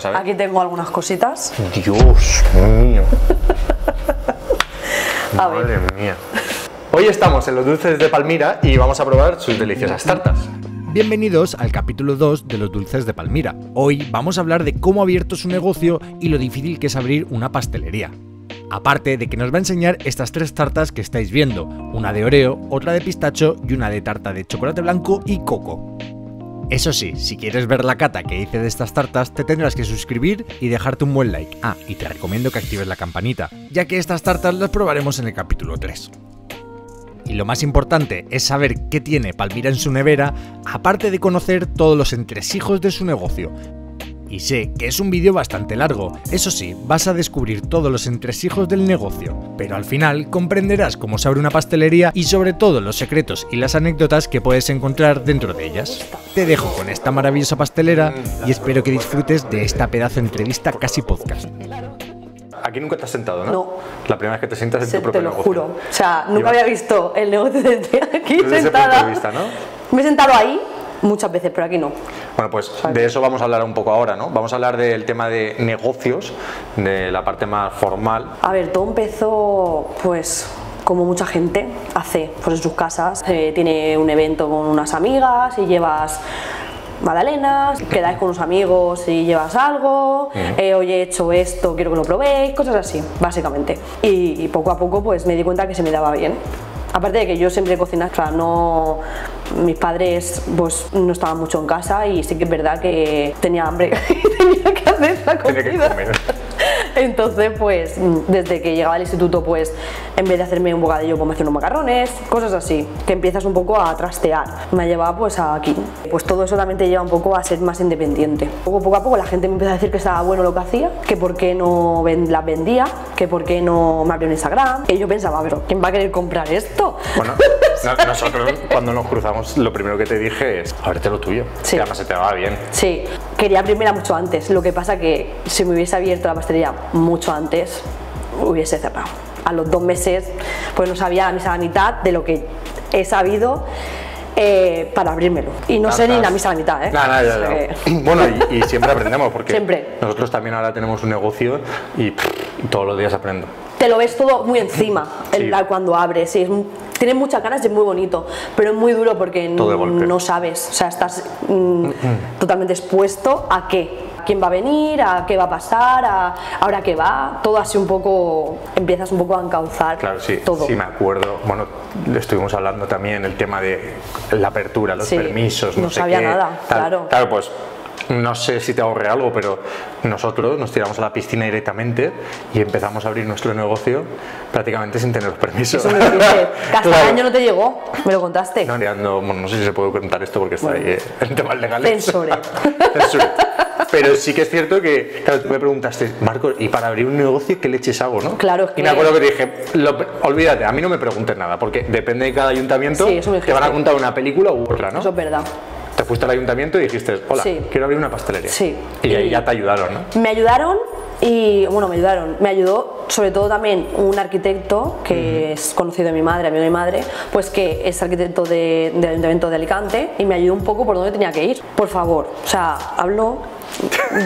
¿sabes? Aquí tengo algunas cositas. Dios mío. A Madre mía. Hoy estamos en los dulces de Palmira y vamos a probar sus deliciosas tartas. Bienvenidos al capítulo 2 de los dulces de Palmira. Hoy vamos a hablar de cómo ha abierto su negocio y lo difícil que es abrir una pastelería. Aparte de que nos va a enseñar estas tres tartas que estáis viendo, una de Oreo, otra de pistacho y una de tarta de chocolate blanco y coco. Eso sí, si quieres ver la cata que hice de estas tartas, te tendrás que suscribir y dejarte un buen like. Ah, y te recomiendo que actives la campanita, ya que estas tartas las probaremos en el capítulo 3. Y lo más importante es saber qué tiene Palmira en su nevera, aparte de conocer todos los entresijos de su negocio. Y sé que es un vídeo bastante largo, eso sí, vas a descubrir todos los entresijos del negocio, pero al final comprenderás cómo se abre una pastelería y sobre todo los secretos y las anécdotas que puedes encontrar dentro de ellas. Te dejo con esta maravillosa pastelera y espero que disfrutes de esta pedazo de entrevista casi podcast. Aquí nunca te has sentado, ¿no? No. La primera vez que te sientas en Se- tu propio te lo negocio. juro. O sea, nunca Lleva- había visto el negocio desde aquí Desde ese sentada. punto de vista, ¿no? Me he sentado ahí muchas veces, pero aquí no. Bueno, pues de eso vamos a hablar un poco ahora, ¿no? Vamos a hablar del tema de negocios, de la parte más formal. A ver, todo empezó, pues, como mucha gente hace, pues en sus casas. Eh, tiene un evento con unas amigas y llevas magdalenas, quedáis con unos amigos y llevas algo, eh, hoy he hecho esto, quiero que lo probéis, cosas así, básicamente. Y, y poco a poco, pues me di cuenta que se me daba bien. Aparte de que yo siempre cocinas, o sea, no, mis padres pues no estaban mucho en casa y sí que es verdad que tenía hambre y tenía que hacer la comida. Tenía que comer. Entonces, pues, desde que llegaba al instituto, pues, en vez de hacerme un bocadillo, pues me hacía unos macarrones, cosas así, que empiezas un poco a trastear. Me ha llevado, pues, a aquí. Pues todo eso también te lleva un poco a ser más independiente. Poco, poco a poco la gente me empieza a decir que estaba bueno lo que hacía, que por qué no ven- las vendía, que por qué no me abrió un Instagram. Y yo pensaba, pero ¿quién va a querer comprar esto? Bueno, no- nosotros cuando nos cruzamos, lo primero que te dije es, ábrete lo tuyo. Sí. Y además se te va bien. Sí, quería abrirme mucho antes. Lo que pasa que si me hubiese abierto la pastelería mucho antes, hubiese cerrado. A los dos meses, pues no sabía misa la mitad de lo que he sabido eh, para abrírmelo. Y no sé ni la misa la mitad, ¿eh? O sea ya, que- ya. Bueno, y, y siempre aprendemos porque Siempre. nosotros también ahora tenemos un negocio y pff, todos los días aprendo. te lo ves todo muy encima el- Sí. la- cuando abres. Sí, es un- tiene muchas ganas y es muy bonito, pero es muy duro porque no sabes. O sea, estás mm, totalmente expuesto a qué. A quién va a venir, a qué va a pasar, a ahora qué va. Todo así un poco. Empiezas un poco a encauzar Claro, sí, todo. sí me acuerdo. Bueno, estuvimos hablando también el tema de la apertura, los Sí, permisos, no, no sé sabía qué, nada, tal. claro. Claro, pues no sé si te ahorré algo, pero nosotros nos tiramos a la piscina directamente y empezamos a abrir nuestro negocio prácticamente sin tener los permisos. Eso me lo dijiste. Que hasta Claro. el año no te llegó, me lo contaste. No, no, bueno, no sé si se puede contar esto porque está ahí eh, en temas legales. Pero sí que es cierto que, claro, tú me preguntaste, Marco, ¿y para abrir un negocio qué leches hago, no? Claro, es Y que- me acuerdo que te dije, lo- olvídate, a mí no me preguntes nada, porque depende de cada ayuntamiento, Sí, eso me te van a contar una película u otra, ¿no? Eso es verdad. Te fuiste al ayuntamiento y dijiste, hola, Sí. quiero abrir una pastelería. Sí. Y ahí ya te ayudaron, ¿no? Me ayudaron y, bueno, me ayudaron. Me ayudó sobre todo también un arquitecto que es conocido de mi madre, amigo de mi madre, pues que es arquitecto de- del Ayuntamiento de Alicante y me ayudó un poco por dónde tenía que ir. Por favor, o sea, hablo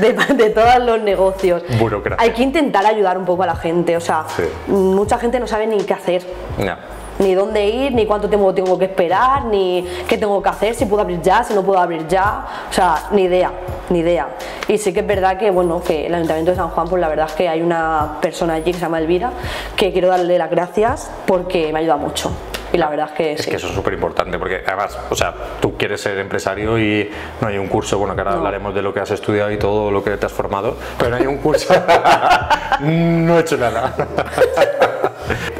de, de todos los negocios. Burocracia. Hay que intentar ayudar un poco a la gente, o sea, Sí. mucha gente no sabe ni qué hacer. Ya. Ni dónde ir, ni cuánto tiempo tengo que esperar, ni qué tengo que hacer, si puedo abrir ya, si no puedo abrir ya. O sea, ni idea, ni idea. Y sí que es verdad que, bueno, que el Ayuntamiento de San Juan, pues la verdad es que hay una persona allí que se llama Elvira, que quiero darle las gracias porque me ayuda mucho. Y la verdad es que Es sí. que eso es súper importante porque además, o sea, tú quieres ser empresario y no hay un curso, bueno, que ahora No. hablaremos de lo que has estudiado y todo lo que te has formado, pero no hay un curso, no he hecho nada.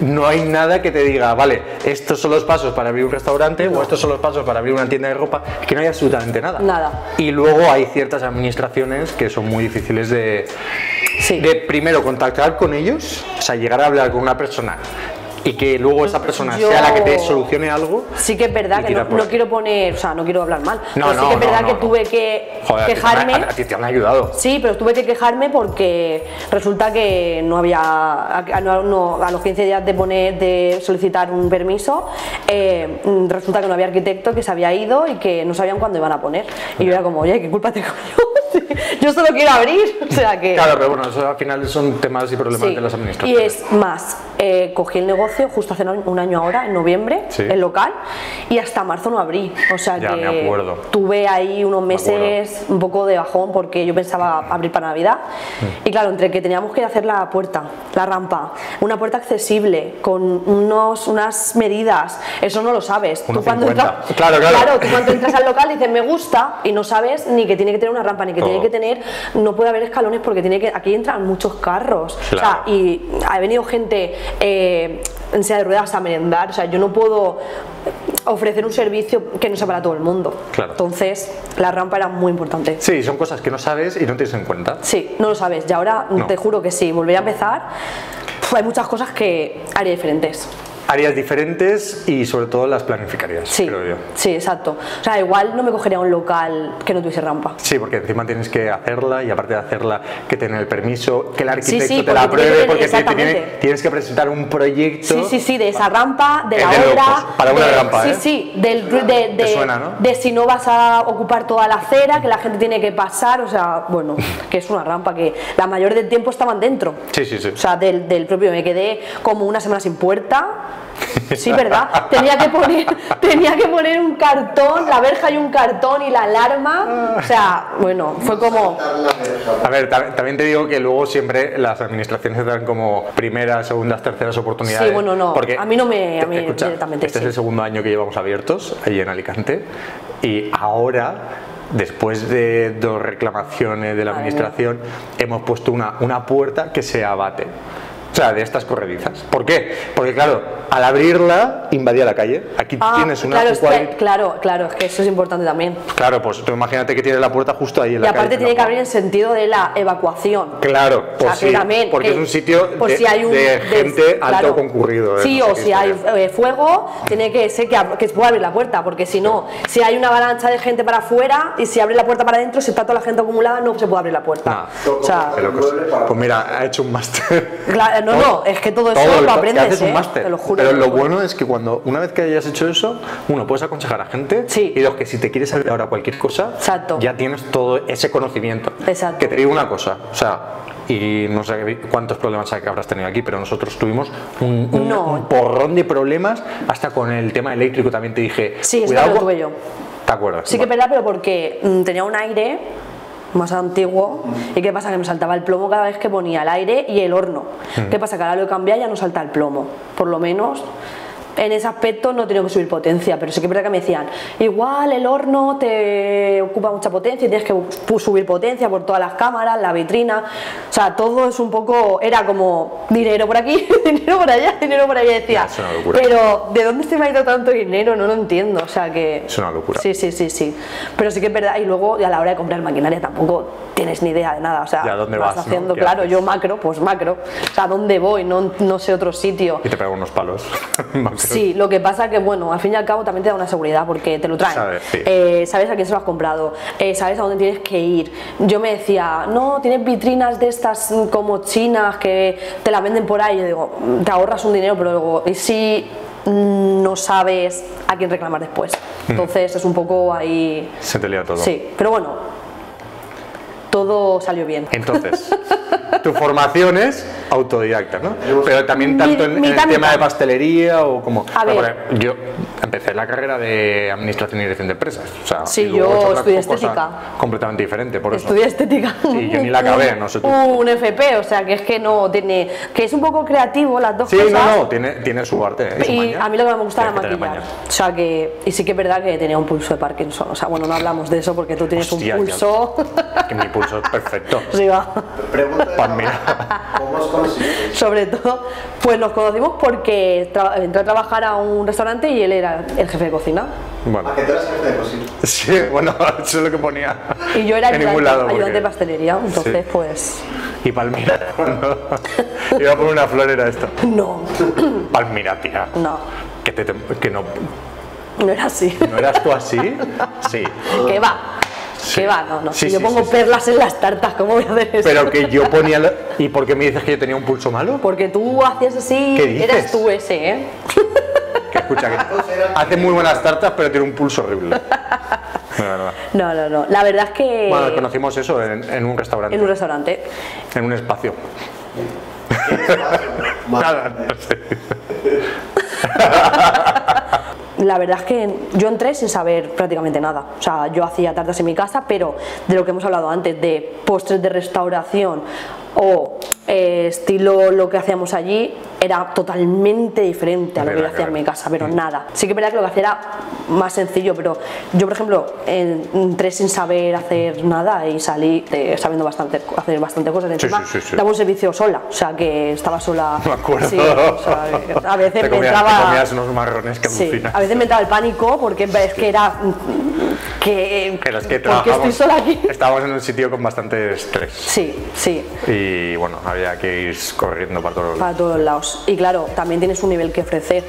No hay nada que te diga, vale, estos son los pasos para abrir un restaurante o estos son los pasos para abrir una tienda de ropa, que no hay absolutamente nada. Nada. Y luego hay ciertas administraciones que son muy difíciles de, Sí. de primero contactar con ellos, o sea, llegar a hablar con una persona y que luego esa persona Yo- sea la que te solucione algo. Sí que es verdad que no, quiero poner, o sea, no quiero hablar mal, No, pero sí no, que es verdad que tuve que Joder, a ti te quejarme. a, ti te han ayudado. Sí, pero tuve que quejarme porque resulta que no había, no- a los 15 días de poner, de solicitar un permiso, eh, mm, resulta que no había arquitecto, que se había ido y que no sabían cuándo iban a poner. Y yo era como, oye, ¿qué culpa tengo yo? Sí, Yo solo quiero abrir, o sea que... Claro, pero bueno, eso al final son temas y problemas Sí, de las Y administraciones. es más, eh, cogí el negocio justo hace un año ahora, en noviembre, Sí. el local, y hasta marzo no abrí. O sea Ya, que me acuerdo. tuve ahí unos Me meses un poco de bajón porque yo pensaba abrir para Navidad. Mm. Y claro, entre que teníamos que hacer la puerta, la rampa, una puerta accesible, con unos, unas medidas, eso no lo sabes. 1,50. Claro, claro. tú cuando entras al local dices me gusta y no sabes ni que tiene que tener una rampa, ni que. Tiene que tener, no puede haber escalones porque tiene que, aquí entran muchos carros. O sea, Claro. y ha venido gente eh, en silla de ruedas a merendar, o sea, yo no puedo ofrecer un servicio que no sea para todo el mundo. Claro. Entonces, la rampa era muy importante. Sí, son cosas que no sabes y no tienes en cuenta. Sí, no lo sabes. Y ahora No. te juro que sí, volvería a empezar. hay muchas cosas que haría diferentes. Áreas diferentes y sobre todo las planificarías, Sí, creo yo. sí, exacto. O sea, igual no me cogería un local que no tuviese rampa. Sí, porque encima tienes que hacerla y aparte de hacerla que tener el permiso, que el arquitecto sí, te la apruebe, porque te- tiene- tienes que presentar un proyecto. Sí, sí, sí, de esa rampa, de Es la de obra. locos, para una de- rampa, Sí, ¿eh? sí, del, de, de, suena, ¿no? de si no vas a ocupar toda la acera, que la gente tiene que pasar, o sea, bueno, que es una rampa que la mayor del tiempo estaban dentro. Sí, sí, sí. O sea, del, del propio, me quedé como una semana sin puerta. Sí, ¿verdad? Tenía que poner, tenía que poner un cartón, la verja y un cartón y la alarma. O sea, bueno, fue como. A ver, tam- también te digo que luego siempre las administraciones te dan como primeras, segundas, terceras oportunidades. Sí, bueno, no, Porque, a mí no me- a mí escucha, directamente Este sí. es el segundo año que llevamos abiertos allí en Alicante y ahora, después de dos reclamaciones de la administración, hemos puesto una, una puerta que se abate. O sea, de estas corredizas. ¿Por qué? Porque claro, al abrirla invadía la calle. Aquí Ah, tienes una claro, es que- cuadri- claro, claro, es que eso es importante también. Claro, pues tú imagínate que tienes la puerta justo ahí en Y la aparte calle. tiene No. que abrir en sentido de la evacuación. Claro, O pues sea, sí, también, porque que- es un sitio por de, si hay un- de de- gente alto claro. concurrido. ¿eh? Sí, No sé o si hay eh, fuego, tiene que ser que, que se pueda abrir la puerta, porque si no, si hay una avalancha de gente para afuera y si abre la puerta para adentro, si está toda la gente acumulada, no se puede abrir la puerta. Nah. O sea. Pues mira, ha hecho un máster. Claro, no, no, es que todo eso el- lo aprendes, haces un ¿eh? máster. Te lo juro, Pero lo bueno es que cuando una vez que hayas hecho eso, uno puedes aconsejar a gente Sí. y dos que si te quieres saber ahora cualquier cosa, Exacto. ya tienes todo ese conocimiento. Exacto. Que te digo una cosa, o sea, y no sé cuántos problemas habrás tenido aquí, pero nosotros tuvimos un, un- No. un porrón de problemas, hasta con el tema eléctrico también te dije. Sí, eso cuidado lo tuve yo. ¿Te acuerdas? Sí que es verdad, pero porque mm, tenía un aire más antiguo y qué pasa que me saltaba el plomo cada vez que ponía el aire y el horno. Hmm. ¿Qué pasa? Que ahora lo he cambiado y ya no salta el plomo. Por lo menos en ese aspecto no he tenido que subir potencia, pero sí que es verdad que me decían, igual el horno te ocupa mucha potencia y tienes que subir potencia por todas las cámaras, la vitrina, o sea, todo es un poco, era como dinero por aquí, dinero por allá, dinero por allá, y decía, Es una locura. pero ¿de dónde se me ha ido tanto dinero? No lo entiendo, o sea que... Es una locura. Sí, sí, sí, sí. Pero sí que es verdad, y luego a la hora de comprar maquinaria tampoco tienes ni idea de nada. O sea, Ya, ¿dónde vas, haciendo, ¿Qué claro, haces? yo macro, pues macro. O sea, ¿dónde voy? No, no sé otro sitio. Y te pego unos palos. Sí, lo que pasa que, bueno, al fin y al cabo también te da una seguridad porque te lo traen. Sabes, sí. Eh, sabes a quién se lo has comprado, eh, sabes a dónde tienes que ir. Yo me decía, no, tienes vitrinas de estas mm, como chinas que te las venden por ahí. Yo digo, "Mm, te ahorras un dinero, pero luego, ¿y si mm, no sabes a quién reclamar después? Entonces es un poco ahí. Se te lía todo. Sí, pero bueno, todo salió bien. Entonces, tu formación es autodidacta, ¿no? Pero también tanto en, en el tema de pastelería o como... A ver. yo empecé la carrera de administración y dirección de empresas. O sea, Sí, yo estudié estética. Completamente diferente, por eso. Estudié estética. Y yo ni la acabé, no sé tú. Un FP, o sea que es que no tiene. que es un poco creativo las dos Sí, cosas. no, no, tiene, tiene su arte. ¿eh? y su a mí lo que más me gusta era maquillar. O sea que. Y sí que es verdad que tenía un pulso de Parkinson. O sea, bueno, no hablamos de eso porque tú tienes Hostia, un pulso. Que mi pulso es perfecto. Sí, va. Pregunta mira. ¿Cómo os conocisteis? Sobre todo, pues nos conocimos porque tra- entré a trabajar a un restaurante y él era el jefe de cocina. Bueno, ¿A qué te eras jefe de cocina? sí, bueno, eso es lo que ponía. Y yo era en ayudante, lado. ayudante porque- de pastelería. Entonces, Sí. pues. Y Palmira, cuando iba a poner una flor era esto. No, Palmira, tía. no, Que, te, que no, no era así. ¿No eras tú así? Sí. que va. Sí. Que va, no, no. Sí, si yo sí, pongo sí, sí. perlas en las tartas, ¿cómo voy a hacer eso? Pero que yo ponía... la- ¿Y por qué me dices que yo tenía un pulso malo? Porque tú hacías así, ¿Qué dices? eras tú ese, ¿eh? Que escucha, que hace muy buenas tartas, pero tiene un pulso horrible. No, no, no. La verdad es que Bueno, conocimos eso en, en un restaurante, en un restaurante. en un espacio. Nada, no sé. La verdad es que yo entré sin saber prácticamente nada. O sea, yo hacía tartas en mi casa, pero de lo que hemos hablado antes, de postres de restauración o eh, estilo lo que hacíamos allí, era totalmente diferente a lo que yo hacía en mi casa, pero nada. Sí que es verdad que lo que hacía era más sencillo, pero yo, por ejemplo, en- entré sin saber hacer nada y salí eh, sabiendo bastante, hacer bastante cosas. Encima, sí, sí, sí. daba un servicio sola, o sea, que estaba sola. Me acuerdo. Sí, o sea, que a veces te me comías, te entraba. comías unos marrones que a veces me entraba el pánico porque es que era mm, que, Pero es que ¿por qué estoy sola aquí. estábamos en un sitio con bastante estrés Sí, sí, y bueno, había que ir corriendo para todos los para todos lados. Y claro, también tienes un nivel que ofrecer.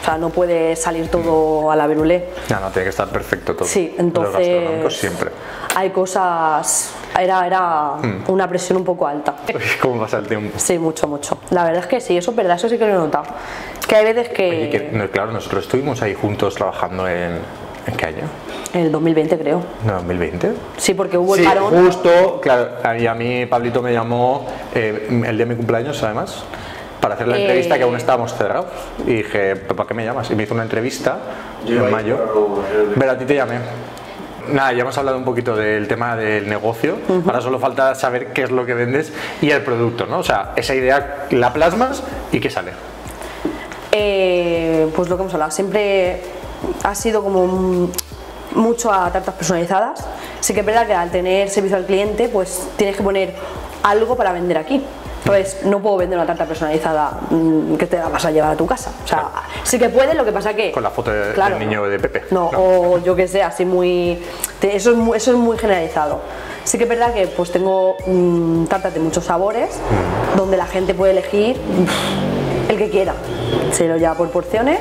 O sea, no puede salir todo a la berulé. Ya, no, tiene que estar perfecto todo. Sí, Los entonces siempre. hay cosas. Era, era Hmm. una presión un poco alta. ¿Cómo pasa el tiempo? Sí, mucho, mucho. La verdad es que sí, eso es verdad, eso sí que lo he notado. Que hay veces que. Oye, que, no, claro, nosotros estuvimos ahí juntos trabajando en... ¿En qué año? En el 2020, creo. ¿No, 2020? Sí, porque hubo Sí, el parón. justo, claro, y a mí Pablito me llamó eh, el día de mi cumpleaños, además, para hacer la Eh. entrevista que aún estábamos cerrados. Y dije, "¿Pero ¿para qué me llamas? Y me hizo una entrevista Yo en mayo. pero- Pero a ti te llamé. Nada, ya hemos hablado un poquito del tema del negocio. Ahora solo falta saber qué es lo que vendes y el producto, ¿no? O sea, esa idea la plasmas y qué sale. Eh, pues lo que hemos hablado, siempre ha sido como un- mucho a tartas personalizadas. Sí que es verdad que al tener servicio al cliente, pues tienes que poner algo para vender aquí. Entonces, no puedo vender una tarta personalizada mm, que te la vas a llevar a tu casa. O sea, sí que puede, lo que pasa que. Con la foto de- Claro. del niño de Pepe. No, o yo que sé, así muy. Eso es muy, eso es muy generalizado. Sí que es verdad que pues tengo mm, tartas de muchos sabores, donde la gente puede elegir mm, el que quiera. Se lo lleva por porciones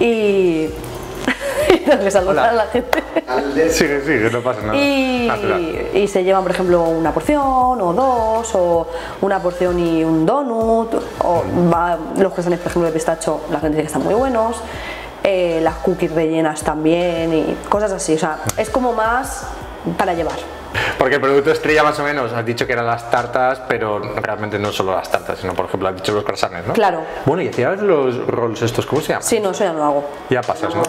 y. y tengo que saludar Hola. a la gente. Sigue, sigue, no pasa nada. Y, Natural. y se llevan, por ejemplo, una porción o dos, o una porción y un donut, o va- los croissants, por ejemplo, de pistacho, la gente dice que están muy buenos, eh, las cookies rellenas también y cosas así. O sea, es como más para llevar. Porque el producto estrella más o menos, has dicho que eran las tartas, pero realmente no solo las tartas, sino por ejemplo has dicho los croissants, ¿no? Claro. Bueno, y hacías los rolls estos, ¿cómo se llaman? Sí, no, eso ya no lo hago. Ya pasas, ¿no?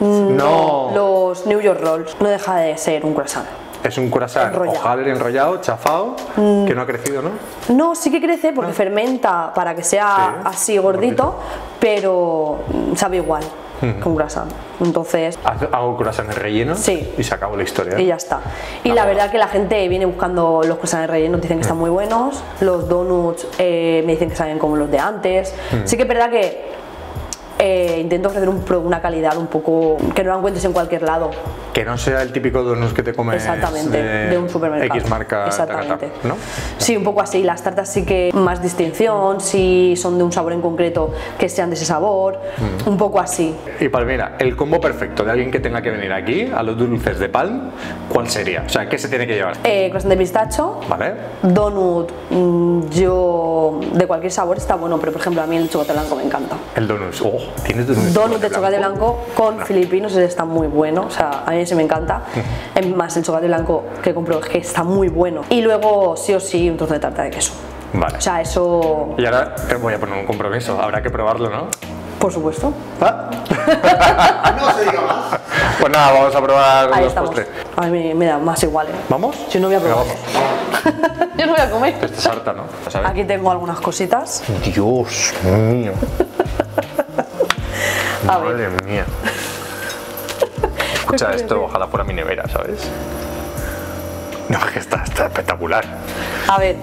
No. Los New York Rolls no deja de ser un croissant. Es un croissant Enrollado. hojaldre enrollado, chafado, Mm. que no ha crecido, ¿no? No, sí que crece porque fermenta para que sea Ah. Sí, así gordito, pero mm, sabe igual que un croissant. Entonces, Hago croissants rellenos Sí. y se acabó la historia. y ya está. Y la verdad que la gente viene buscando los croissants rellenos, dicen que están muy buenos. Los donuts eh, me dicen que saben como los de antes. Sí que es verdad que eh, intento ofrecer un una calidad un poco que no la encuentres en cualquier lado. Que no sea el típico donuts que te comes Exactamente, de, un supermercado. X marca, Exactamente. taca, ¿no? Sí, un poco así. Las tartas sí que más distinción, si son de un sabor en concreto, que sean de ese sabor, Mm. un poco así. Y Palmira, el combo perfecto de alguien que tenga que venir aquí a los dulces de Palm, ¿cuál sería? O sea, ¿qué se tiene que llevar? Eh, croissant de pistacho, ¿Vale? donut, mm, yo de cualquier sabor está bueno, pero por ejemplo a mí el chocolate blanco me encanta. El donut. Oh, ¿tienes donut? Donut de chocolate blanco con filipinos está muy bueno, o sea, a mí sí me encanta. Es más, el chocolate blanco que compro es que está muy bueno. Y luego, sí o sí, un trozo de tarta de queso. Vale. O sea, eso, Y ahora te voy a poner un compromiso, habrá que probarlo, ¿no? por supuesto. Ah, No se diga más. Pues nada, vamos a probar Ahí los estamos. postres. A mí me, me da más igual. ¿eh? ¿Vamos? Yo no voy a probar. vamos. Yo no voy a comer. Este es harta, ¿no? ¿Sabes? Aquí tengo algunas cositas. Dios mío. A ver. Madre mía. Escucha esto, ojalá fuera mi nevera, ¿sabes? No, es que está, está espectacular. A ver.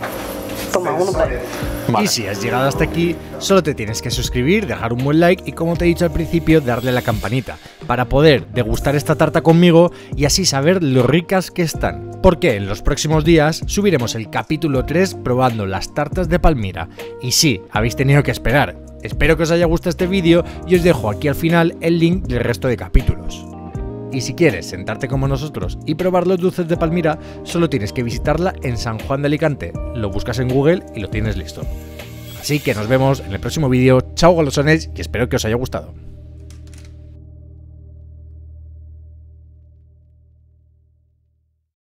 Toma, uno para Vale. Y si has llegado hasta aquí, solo te tienes que suscribir, dejar un buen like y como te he dicho al principio, darle a la campanita para poder degustar esta tarta conmigo y así saber lo ricas que están. Porque en los próximos días subiremos el capítulo 3 probando las tartas de Palmira. Y sí, habéis tenido que esperar. Espero que os haya gustado este vídeo y os dejo aquí al final el link del resto de capítulos. Y si quieres sentarte como nosotros y probar los dulces de Palmira, solo tienes que visitarla en San Juan de Alicante. Lo buscas en Google y lo tienes listo. Así que nos vemos en el próximo vídeo. Chao golosones y espero que os haya gustado.